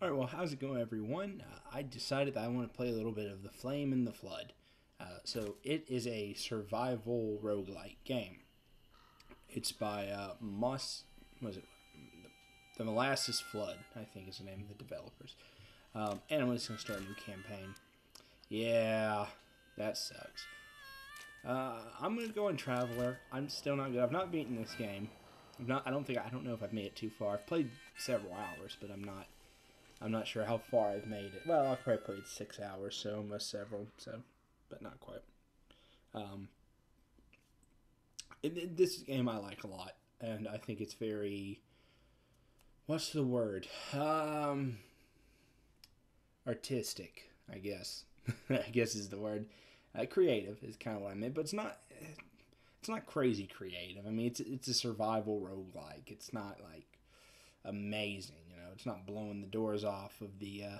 Alright, well, how's it going, everyone? Uh, I decided that I want to play a little bit of The Flame in the Flood. Uh, so, it is a survival roguelike game. It's by uh, Moss. Was it? The Molasses Flood, I think is the name of the developers. Um, and I'm just going to start a new campaign. Yeah, that sucks. Uh, I'm going to go on Traveler. I'm still not good. I've not beaten this game. I've not. I don't think. I don't know if I've made it too far. I've played several hours, but I'm not I'm not sure how far I've made it. Well, I've probably played six hours, so almost several, so, but not quite. Um, it, it, this game I like a lot, and I think it's very. What's the word? Um, artistic, I guess. I guess is the word. Uh, creative is kind of what I meant, but it's not. It's not crazy creative. I mean, it's it's a survival roguelike. It's not like amazing it's not blowing the doors off of the uh,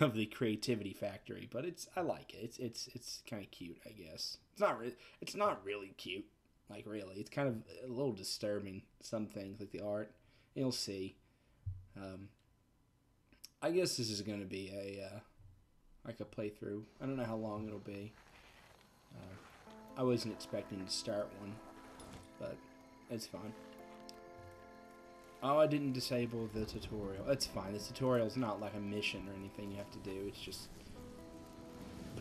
of the creativity factory, but it's I like it. It's it's it's kind of cute, I guess. It's not re- it's not really cute, like really. It's kind of a little disturbing. Some things like the art, you'll see. Um, I guess this is going to be a uh, like a playthrough. I don't know how long it'll be. Uh, I wasn't expecting to start one, but it's fine. Oh, I didn't disable the tutorial. That's fine. The tutorial is not like a mission or anything you have to do. It's just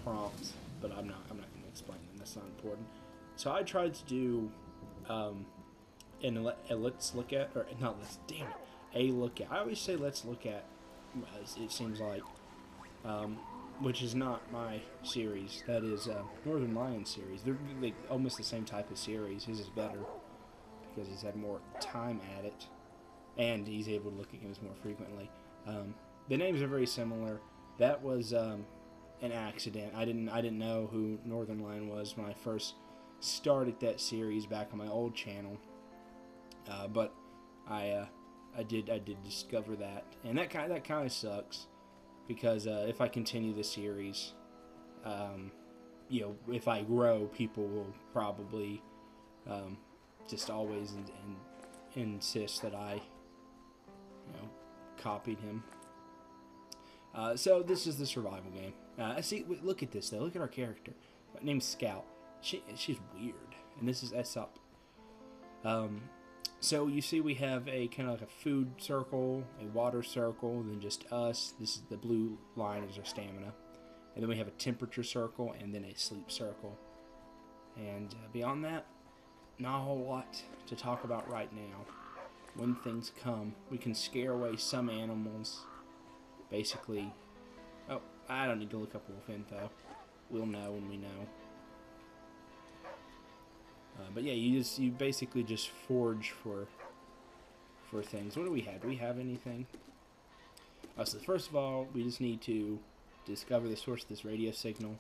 prompts. But I'm not. I'm not going to explain them. That's not important. So I tried to do, um, and a let's look at or not let's damn it a look at. I always say let's look at. It seems like, um, which is not my series. That is uh, Northernlion series. They're like almost the same type of series. His is better because he's had more time at it and he's able to look at games more frequently. Um, the names are very similar. That was um, an accident. I didn't I didn't know who Northernlion was when I first started that series back on my old channel. Uh, but I uh, I did I did discover that, and that kind that kind of sucks because uh, if I continue the series, um, you know, if I grow, people will probably um, just always in, in, insist that I you know, copied him. Uh, so this is the survival game. Uh, see, look at this though. Look at our character. Name's Scout. She, she's weird, and this is Aesop. Um, so you see, we have a kind of like a food circle, a water circle, and then just us. This is the blue line is our stamina, and then we have a temperature circle, and then a sleep circle. And uh, beyond that, not a whole lot to talk about right now when things come. We can scare away some animals. Basically, oh, I don't need to look up wolf info. We'll know when we know. Uh, but yeah, you just you basically just forge for for things. What do we have? Do we have anything? Oh, so first of all, we just need to discover the source of this radio signal,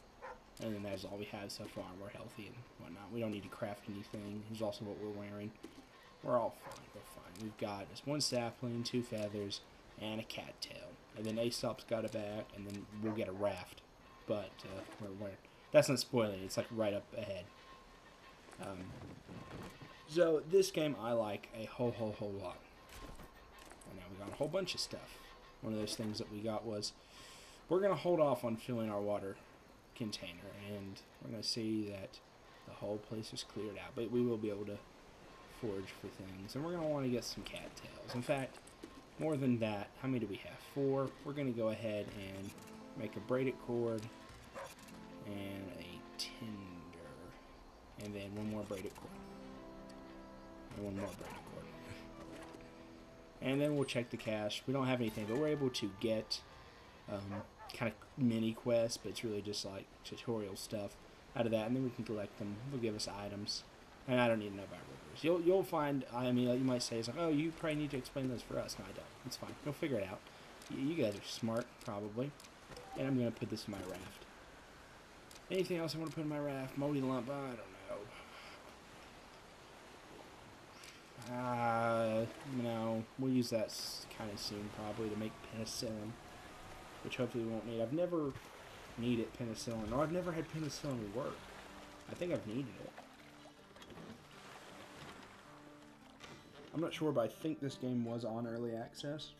and then that's all we have so far. We're healthy and whatnot. We don't need to craft anything. Here's also what we're wearing. We're all fine. We're fine. We've got just one sapling, two feathers, and a cattail. And then Aesop's got a back, and then we'll get a raft. But uh, we're, we're, that's not spoiling. It's like right up ahead. Um, so this game I like a whole, whole, whole lot. And now we got a whole bunch of stuff. One of those things that we got was we're going to hold off on filling our water container, and we're going to see that the whole place is cleared out. But we will be able to forage for things, and we're going to want to get some cattails. In fact, more than that, how many do we have? Four. We're going to go ahead and make a braided cord and a tinder, and then one more braided cord. And one more braided cord. and then we'll check the cache. We don't have anything, but we're able to get um, kind of mini quests, but it's really just like tutorial stuff out of that, and then we can collect them. They'll give us items. And I don't need to know about You'll you'll find. I mean, you might say like, oh, you probably need to explain those for us. No, I don't. It's fine. You'll figure it out. You, guys are smart, probably. And I'm gonna put this in my raft. Anything else I want to put in my raft? Moldy lump? I don't know. Uh, know, we'll use that kind of soon, probably, to make penicillin, which hopefully we won't need. I've never needed penicillin, or I've never had penicillin work. I think I've needed it. I'm not sure, but I think this game was on early access.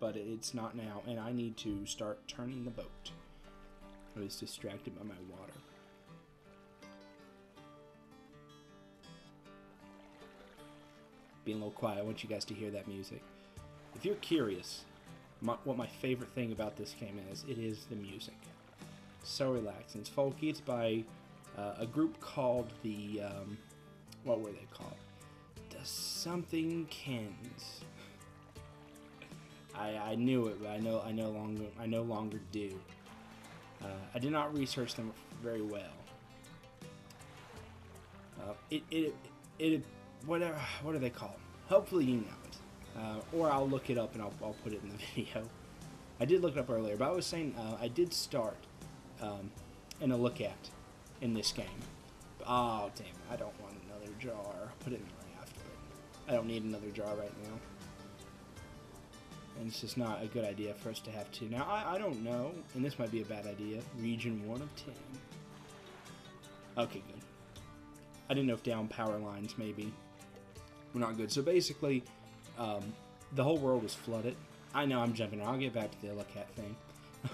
but it's not now, and I need to start turning the boat. I was distracted by my water. Being a little quiet, I want you guys to hear that music. If you're curious my, what my favorite thing about this game is, it is the music. so relaxing. It's folky. It's by uh, a group called the, um, what were they called? The Something Kens. I, I knew it, but I know I no longer I no longer do. Uh, I did not research them very well. Uh, it, it it whatever what are they called? Hopefully you know it, uh, or I'll look it up and I'll, I'll put it in the video. I did look it up earlier, but I was saying uh, I did start um, in a look at in this game. Oh damn! I don't want another jar. Put it in the I don't need another jar right now and it's just not a good idea for us to have two. Now, I, I don't know, and this might be a bad idea, region 1 of 10. Okay, good. I didn't know if down power lines maybe were not good. So basically, um, the whole world was flooded. I know I'm jumping. I'll get back to the Illicat thing.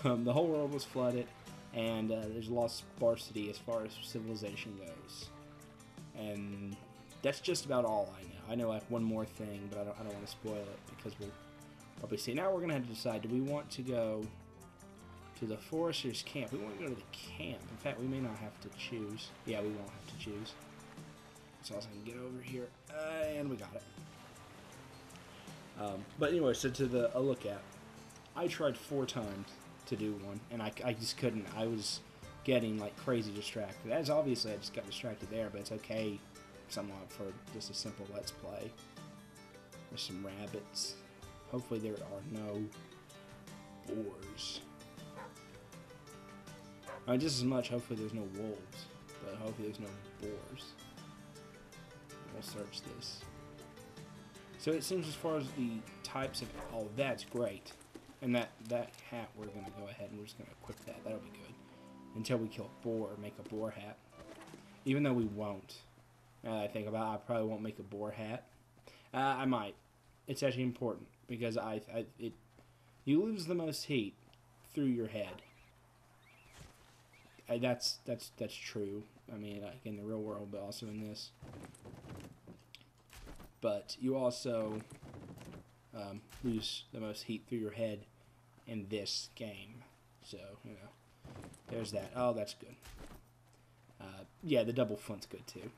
Um, the whole world was flooded, and uh, there's a lot of sparsity as far as civilization goes. And that's just about all I know. I know like one more thing, but I don't, I don't want to spoil it because we'll probably see. Now we're going to have to decide, do we want to go to the Forester's camp? We want to go to the camp. In fact, we may not have to choose. Yeah, we won't have to choose. So I was going to get over here, uh, and we got it. Um, but anyway, so to the a look at. I tried four times to do one, and I, I just couldn't. I was getting like crazy distracted. As obviously I just got distracted there, but it's okay somewhat for just a simple let's play. There's some rabbits. Hopefully there are no boars. Uh, just as much, hopefully there's no wolves, but hopefully there's no boars. We'll search this. So it seems as far as the types of, oh, that's great. And that, that hat, we're going to go ahead and we're just going to equip that. That'll be good. Until we kill a boar, or make a boar hat. Even though we won't. Now that I think about it, I probably won't make a boar hat. Uh, I might. It's actually important because I, I it you lose the most heat through your head. I, that's that's that's true. I mean, like in the real world, but also in this. But you also um, lose the most heat through your head in this game. So you know, there's that. Oh, that's good. Uh, yeah, the double flint's good too.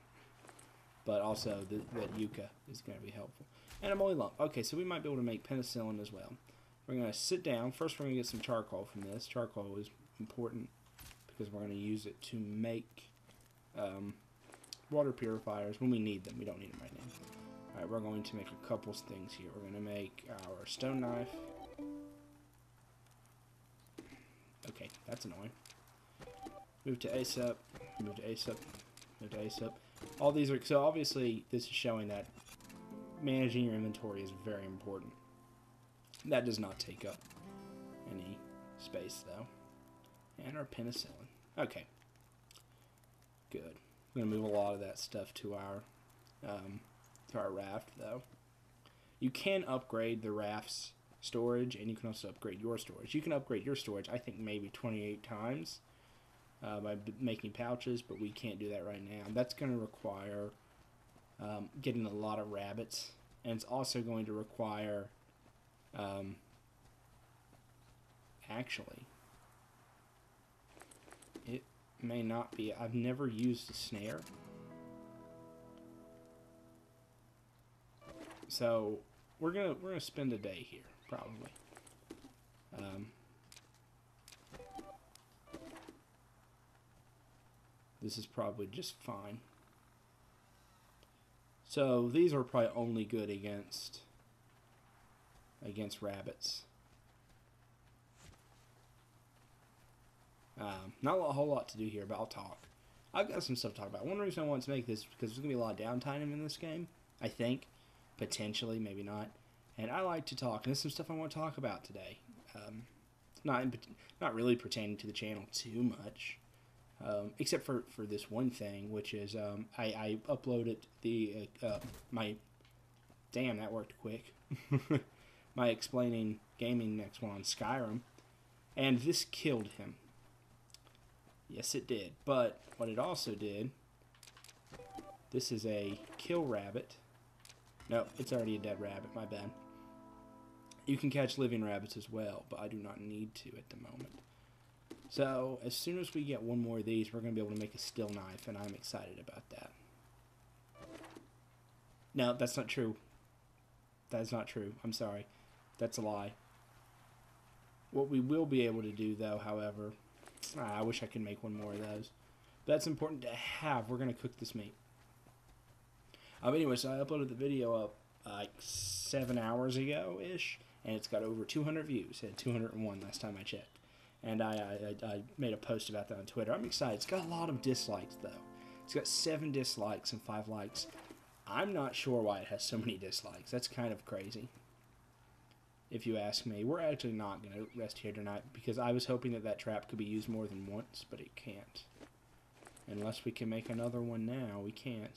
But also the, that yucca is going to be helpful. And a moldy lump. Okay, so we might be able to make penicillin as well. We're going to sit down. First, we're going to get some charcoal from this. Charcoal is important because we're going to use it to make um, water purifiers when we need them. We don't need them right now. Alright, we're going to make a couple things here. We're going to make our stone knife. Okay, that's annoying. Move to ace. Move to ace. Move to ace up. All these are... So obviously, this is showing that managing your inventory is very important. That does not take up any space, though. And our penicillin. Okay. Good. I'm to move a lot of that stuff to our, um, to our raft, though. You can upgrade the raft's storage, and you can also upgrade your storage. You can upgrade your storage, I think, maybe 28 times uh, by making pouches, but we can't do that right now. That's going to require um, getting a lot of rabbits, and it's also going to require, um, actually, it may not be. I've never used a snare. So we're gonna we're gonna spend a day here probably. Um, this is probably just fine. So these are probably only good against against rabbits. Um, not a whole lot to do here, but I'll talk. I've got some stuff to talk about. One reason I want to make this is because there's gonna be a lot of downtime in this game. I think, potentially, maybe not. And I like to talk, and there's some stuff I want to talk about today. Um, not in, not really pertaining to the channel too much. Um, except for, for this one thing, which is um, I, I uploaded the uh, uh, my damn that worked quick my explaining Gaming next one on Skyrim, and this killed him. Yes, it did. But what it also did, this is a kill rabbit. No, it's already a dead rabbit. My bad. You can catch living rabbits as well, but I do not need to at the moment. So, as soon as we get one more of these, we're going to be able to make a steel knife, and I'm excited about that. No, that's not true. That is not true. I'm sorry. That's a lie. What we will be able to do, though, however, I wish I could make one more of those. But that's important to have. We're going to cook this meat. Um, anyway, so I uploaded the video up like seven hours ago ish, and it's got over 200 views. It had 201 last time I checked. And I, I, I made a post about that on Twitter. I'm excited. It's got a lot of dislikes, though. It's got seven dislikes and five likes. I'm not sure why it has so many dislikes. That's kind of crazy. If you ask me, we're actually not going to rest here tonight because I was hoping that that trap could be used more than once, but it can't. Unless we can make another one now, we can't.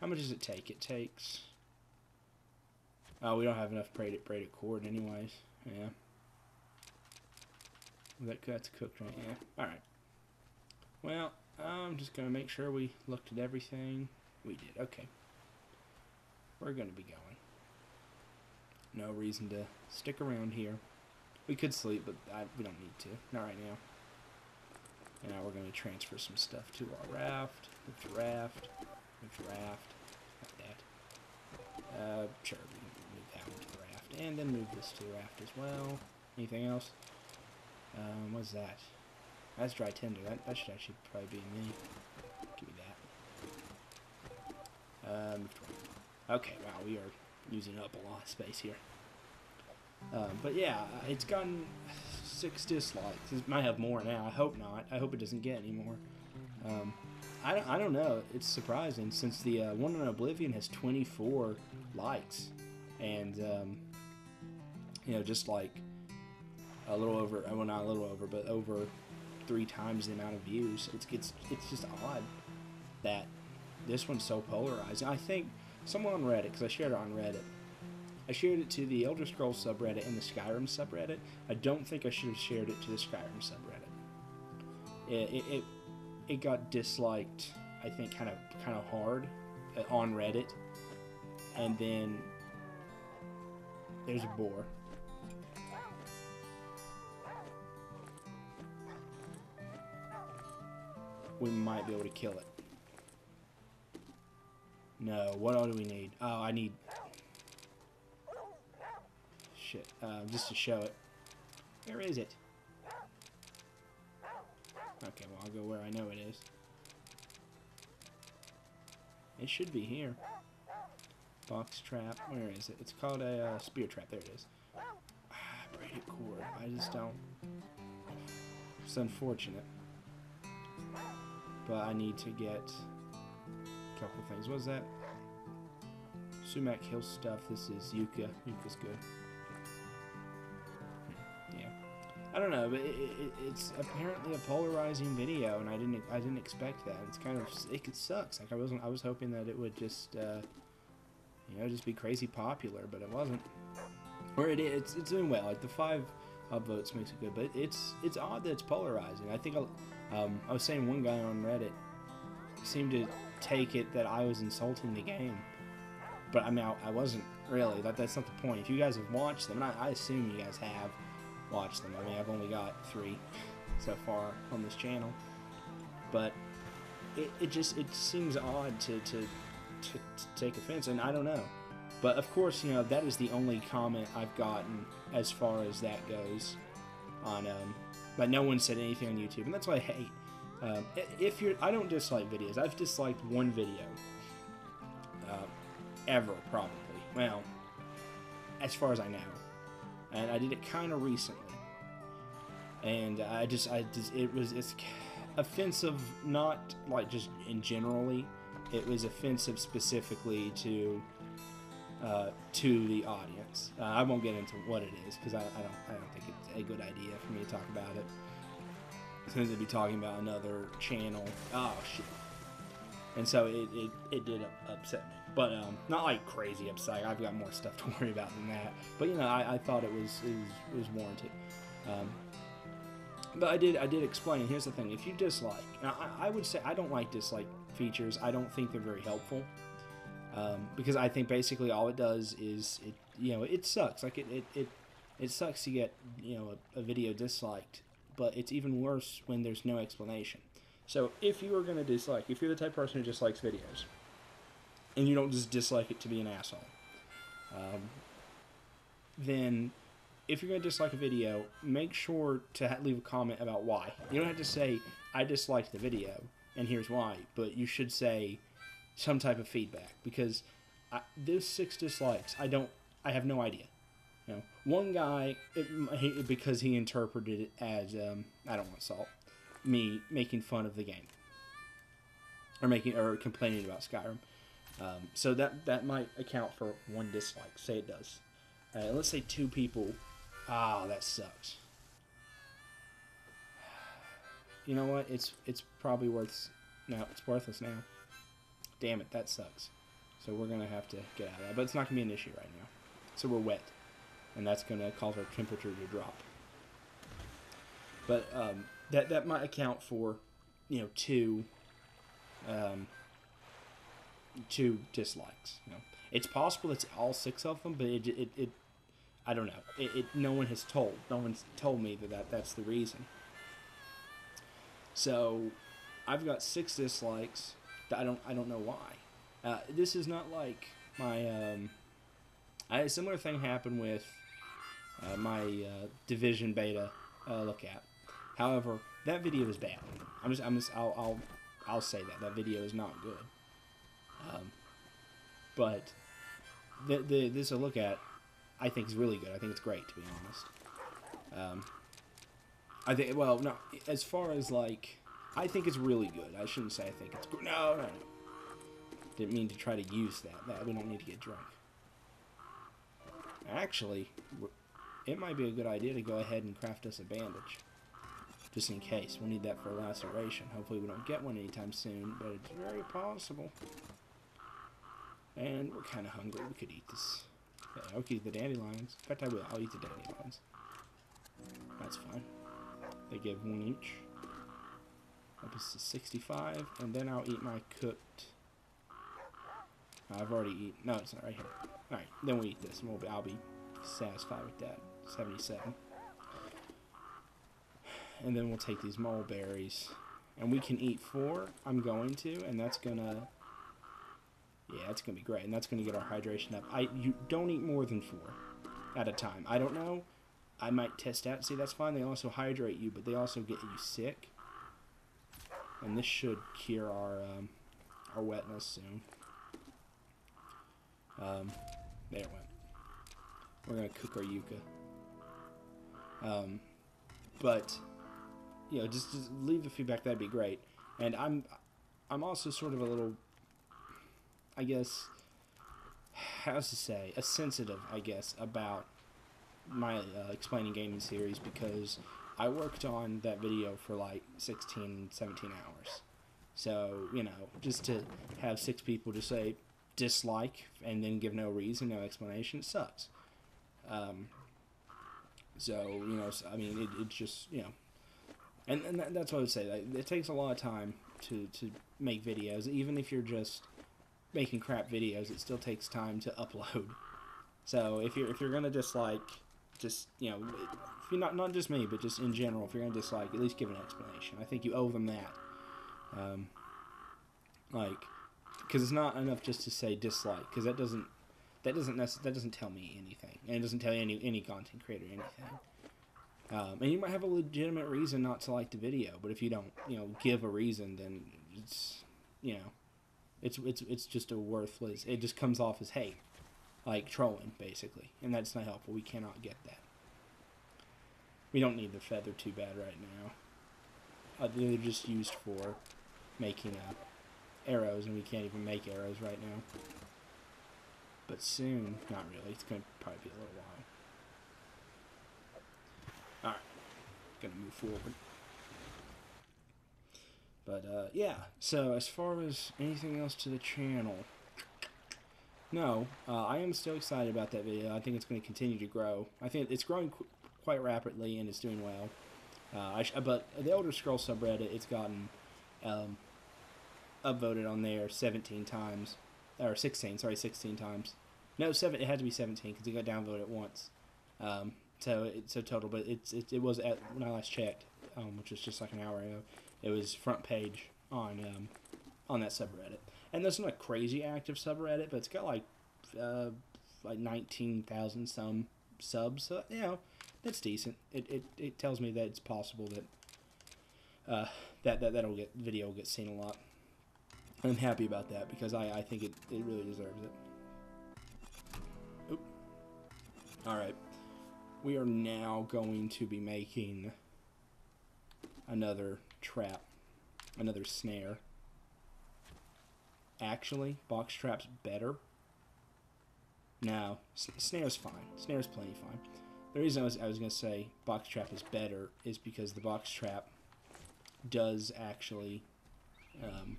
How much does it take? It takes... Oh, we don't have enough braided, braided cord anyways. Yeah. That, that's cooked right? Yeah. Alright. Well, I'm just going to make sure we looked at everything. We did. Okay. We're going to be going. No reason to stick around here. We could sleep, but I, we don't need to. Not right now. And now we're going to transfer some stuff to our raft. To raft. To raft. Like that. Uh, sure, we can move that one to the raft. And then move this to the raft as well. Anything else? Um, what's that? That's dry tinder. That, that should actually probably be me. Give me that. Um, okay, wow, we are using up a lot of space here. Um, but yeah, it's gotten six dislikes. It might have more now. I hope not. I hope it doesn't get any more. Um, I don't, I don't know. It's surprising since the uh, one in Oblivion has 24 likes, and um, you know, just like a little over. Well, not a little over, but over three times the amount of views. It's it's it's just odd that this one's so polarizing. I think someone on Reddit, because I shared it on Reddit, I shared it to the Elder Scrolls subreddit and the Skyrim subreddit. I don't think I should have shared it to the Skyrim subreddit. It it, it, it got disliked. I think kind of kind of hard uh, on Reddit, and then there's a boar. We might be able to kill it. No, what all do we need? Oh, I need... Shit, uh, just to show it. Where is it? Okay, well, I'll go where I know it is. It should be here. Box trap. Where is it? It's called a uh, spear trap. There it is. Ah, braided cord. I just don't... It's unfortunate. But I need to get a couple things. What's that? Sumac Hill stuff. This is Yucca. Yucca's good. Yeah. I don't know, but it, it, it's apparently a polarizing video, and I didn't I didn't expect that. It's kind of it, it sucks. Like I wasn't I was hoping that it would just uh, you know just be crazy popular, but it wasn't. Or it it's it's doing well. Like the five upvotes makes it good, but it's it's odd that it's polarizing. I think um, I was saying one guy on Reddit seemed to take it that I was insulting the game. But I mean, I, I wasn't really. That that's not the point. If you guys have watched them, and I, I assume you guys have watched them. I mean, I've only got three so far on this channel, but it, it just it seems odd to, to to to take offense, and I don't know. But of course, you know that is the only comment I've gotten as far as that goes on um, but no one said anything on YouTube, and that's what I hate. Um, if you're, I don't dislike videos. I've disliked one video uh, ever, probably. Well, as far as I know, and I did it kind of recently, and I just, I just, it was, it's offensive, not like just in generally. It was offensive specifically to uh, to the audience. Uh, I won't get into what it is because I, I, don't I don't think it's a good idea for me to talk about it. Since to be talking about another channel. Oh shit! And so it, it, it did upset me. but um, not like crazy upset. I've got more stuff to worry about than that. But you know, I, I thought it was it was, it was warranted. Um, but I did I did explain. Here's the thing: if you dislike, I, I would say I don't like dislike features. I don't think they're very helpful um, because I think basically all it does is it you know it sucks. Like it it, it, it sucks to get you know a, a video disliked, but it's even worse when there's no explanation. So if you are going to dislike, if you're the type of person who dislikes videos, and you don't just dislike it to be an asshole, um, then if you're going to dislike a video, make sure to ha- leave a comment about why. You don't have to say, I disliked the video, and here's why, but you should say some type of feedback, because I, six dislikes, I don't, I have no idea. You know, one guy, it, he, because he interpreted it as, um, I don't want salt, me making fun of the game. Or making, or complaining about Skyrim. Um, so that, that might account for one dislike, say it does. Uh, let's say two people Ah, that sucks. You know what? It's it's probably worth no, it's worthless now. Damn it, that sucks. So we're gonna have to get out of that, but it's not gonna be an issue right now. So we're wet, and that's gonna cause our temperature to drop. But um, that that might account for, you know, two. Um, two dislikes. You know, it's possible it's all six of them, but it it, it I don't know. It, it, no one has told. No one's told me that, that that's the reason. So, I've got six dislikes. I don't I don't know why. Uh, this is not like my um, I, a similar thing happened with uh, my uh, division beta uh, look at. However, that video is bad. I'm just I'm just I'll I'll, I'll say that that video is not good. Um, but the, the this look at I think is really good. I think it's great, to be honest. Um, I think, well, no, as far as like, I think it's really good. I shouldn't say I think it's good. No, no, no. Didn't mean to try to use that. That we don't need to get drunk. Actually, it might be a good idea to go ahead and craft us a bandage. Just in case. We'll need that for a laceration. Hopefully we don't get one anytime soon, but it's very possible. And we're kind of hungry. We could eat this. Yeah, I'll eat the dandelions. In fact, I will. I'll eat the dandelions. That's fine. They give one each. Up to 65, and then I'll eat my cooked. I've already eaten. No, it's not right here. Alright, then we eat this, and we'll be, I'll be satisfied with that. 77. And then we'll take these mulberries. And we can eat four. I'm going to, and that's gonna yeah, that's gonna be great, and that's gonna get our hydration up. I you don't eat more than four at a time. I don't know. I might test out. See, that's fine. They also hydrate you, but they also get you sick. And this should cure our um, our wetness soon. Um, there it went. We're gonna cook our yucca. Um, but you know, just, just leave the feedback. That'd be great. And I'm I'm also sort of a little I guess, how's to say, a sensitive, I guess, about my uh, explaining gaming series because I worked on that video for like 16, 17 hours. So, you know, just to have six people just say dislike and then give no reason, no explanation, it sucks. Um, so, you know, I mean, it, it's just, you know, and, and that's what I would say. Like, it takes a lot of time to, to make videos, even if you're just making crap videos, it still takes time to upload. So if you're if you're gonna just like just you know you're not not just me but just in general if you're gonna dislike at least give an explanation. I think you owe them that. Um, like because it's not enough just to say dislike because that doesn't that doesn't nec- that doesn't tell me anything and it doesn't tell any any content creator anything. Um, and you might have a legitimate reason not to like the video, but if you don't, you know, give a reason, then it's, you know, it's it's it's just a worthless. It just comes off as hate, like trolling basically, and that's not helpful. We cannot get that. We don't need the feather too bad right now. Uh, they're just used for making uh, arrows, and we can't even make arrows right now. But soon, not really. It's gonna probably be a little while. All right, gonna move forward. But uh, yeah, so as far as anything else to the channel, No, uh, I am still excited about that video. I think it's going to continue to grow. I think it's growing quite rapidly and it's doing well. Uh, I sh- but the Elder Scroll subreddit, it's gotten um, upvoted on there 17 times, or 16. Sorry, 16 times. No, seven. It had to be 17 because it got downvoted once. Um, so it's so total, but it's it, it was at when I last checked, um, which was just like an hour ago. It was front page on um, on that subreddit, and there's not a crazy active subreddit, but it's got like uh, like 19,000 some subs. So you know, that's decent. It, it it tells me that it's possible that uh, that that that'll get video will get seen a lot. I'm happy about that because I, I think it, it really deserves it. Oop. All right, we are now going to be making another trap, another snare. Actually, box trap's better. No, snare's fine. Snare's plenty fine. The reason I was I was gonna say box trap is better is because the box trap does actually um,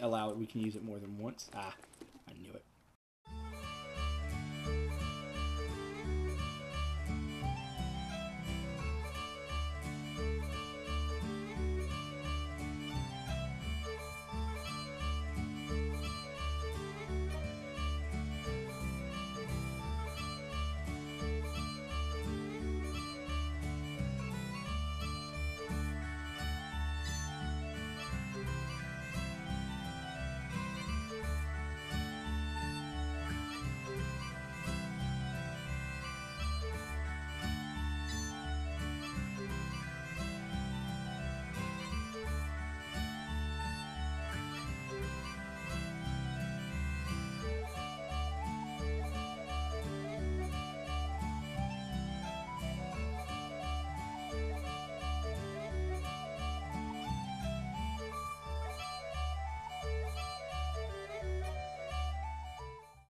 allow it. We can use it more than once. Ah, I knew it.